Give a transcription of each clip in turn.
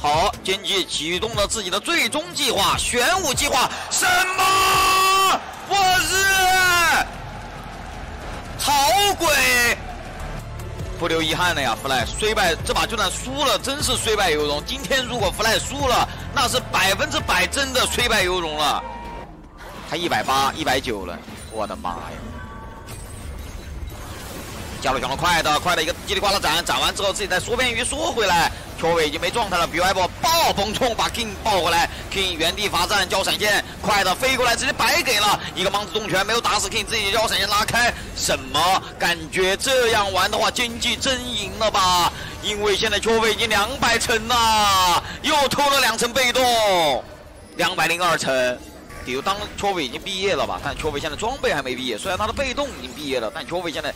好，剑姬启动了自己的最终计划——玄武计划。什么？我日！好鬼！不留遗憾了呀，fly 虽败这把就算输了，真是虽败犹荣。今天如果 fly 输了，那是百分之百真的虽败犹荣了。他一百八、一百九了，我的妈呀！加入降了快的，快的一个叽里呱啦斩，斩完之后自己再缩边鱼缩回来。缺位已经没状态了，B Y 波暴风冲把 King 抱回来，King 原地罚站交闪现，快的飞过来直接白给了一个莽子重拳，没有打死 King，自己交闪现拉开。什么感觉？这样玩的话，经济真赢了吧？因为现在缺位已经两百层了，又偷了两层被动，两百零二层。比如当缺位已经毕业了吧？但缺位现在装备还没毕业，虽然他的被动已经毕业了，但缺位现在。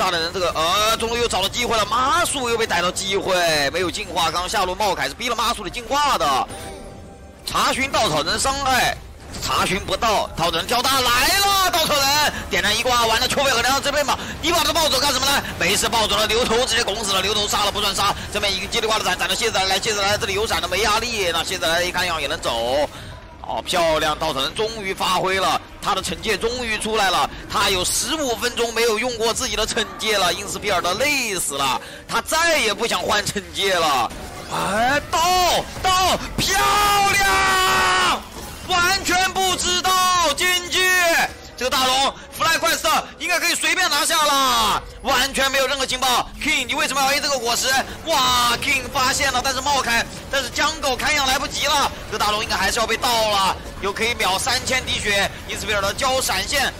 炸的人这个呃，中路又找到机会了，马术又被逮到机会，没有进化。刚刚下路茂凯是逼了马术的进化的，查询稻草人伤害，查询不到，稻草人交大来了，稻草人点燃一挂，完了缺位和两这边嘛，你把他抱走干什么呢？没事，抱走了，牛头直接拱死了，牛头杀了不算杀，这边一个叽里呱啦斩，斩到谢子来，来谢子来，这里有闪的没压力，那谢子来一看样也能走。好，漂亮！稻草人终于发挥了，他的惩戒终于出来了。他有十五分钟没有用过自己的惩戒了，因斯皮尔德累死了，他再也不想换惩戒了。哎，到到，漂亮！这个大龙，Fly Quest 应该可以随便拿下了，完全没有任何情报。King，你为什么要 A 这个果实？哇，King 发现了，但是冒开，但是江狗看样来不及了。这个大龙应该还是要被盗了，又可以秒三千滴血。伊斯比尔的交闪现，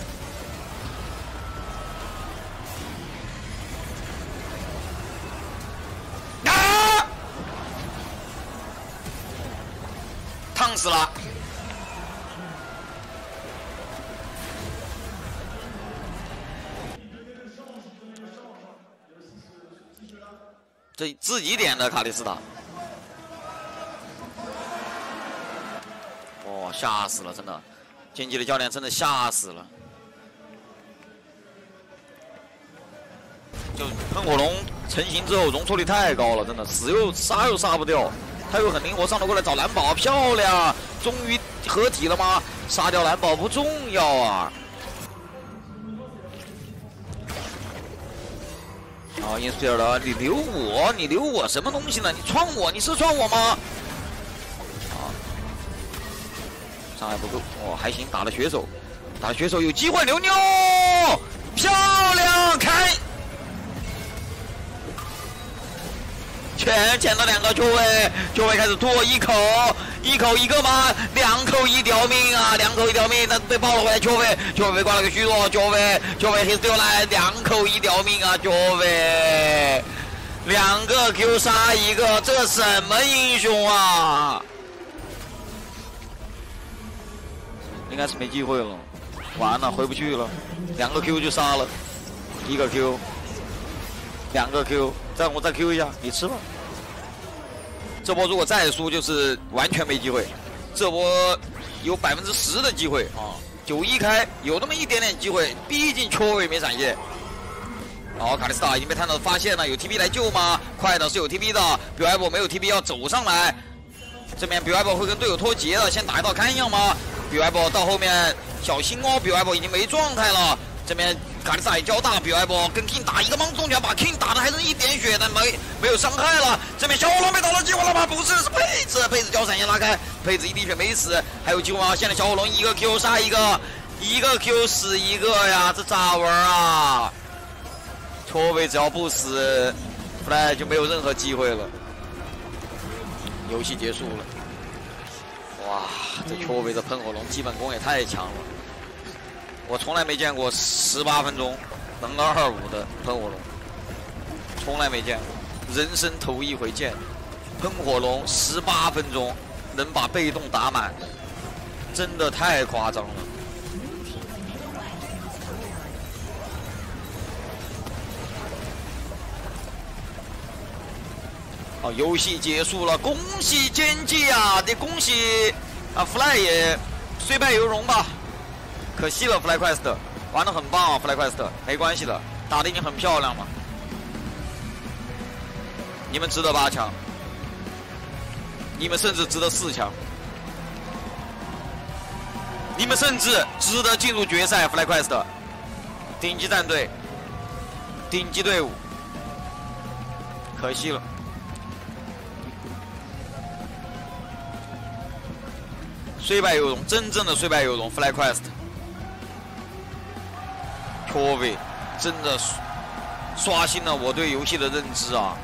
啊！烫死了。这自己点的卡莉斯塔，哇，吓死了，真的，竞技的教练真的吓死了。就喷火龙成型之后，容错率太高了，真的死又杀又杀不掉，他又很灵活，上得过来找蓝宝，漂亮，终于合体了吗？杀掉蓝宝不重要啊。啊，因斯皮尔德，你留我，你留我什么东西呢？你创我，你是创我吗？啊，伤害不够，哦，还行，打了血手，打了血手有机会，牛牛，漂亮，开，全捡了两个就位，就位开始吐一口。一口一个吗？两口一条命啊！两口一条命，但是被爆了回来。缺位，缺位挂了个虚弱。缺位，缺位黑丢来，两口一条命啊！缺位，两个 Q 杀一个，这什么英雄啊？应该是没机会了，完了回不去了。两个 Q 就杀了，一个 Q，两个 Q，再我再 Q 一下，你吃吧。这波如果再输，就是完全没机会。这波有百分之十的机会啊，九一开有那么一点点机会，毕竟缺位没闪现。好，卡利斯塔已经被探到发现了，有 TP 来救吗？快的是有 TP 的 b i b 没有 TP 要走上来。这边 b i b 会跟队友脱节了，先打一道看样吗 b i b 到后面小心哦 b i b 已经没状态了。这边卡利斯塔也交大 b i b 跟 King 打一个盲中拳，把 King 打的还剩一点血，但没没有伤害了。这边小火龙被打到机会了吗？不是，是佩子，佩子交闪现拉开，佩子一滴血没死，还有机会吗？现在小火龙一个 Q 杀一个，一个 Q 死一个呀，这咋玩啊？错位只要不死，Fly 就没有任何机会了。游戏结束了。哇，这错位的喷火龙基本功也太强了。我从来没见过十八分钟能二五的喷火龙，从来没见过，人生头一回见，喷火龙十八分钟能把被动打满，真的太夸张了。好，游戏结束了，恭喜经济啊！得恭喜啊，Fly 也虽败犹荣吧。可惜了，FlyQuest 玩的很棒啊，FlyQuest 没关系的，打的已经很漂亮了，你们值得八强。你们甚至值得四强，你们甚至值得进入决赛。FlyQuest，顶级战队，顶级队伍，可惜了。虽败犹荣，真正的虽败犹荣。FlyQuest，Covey，真的刷新了我对游戏的认知啊！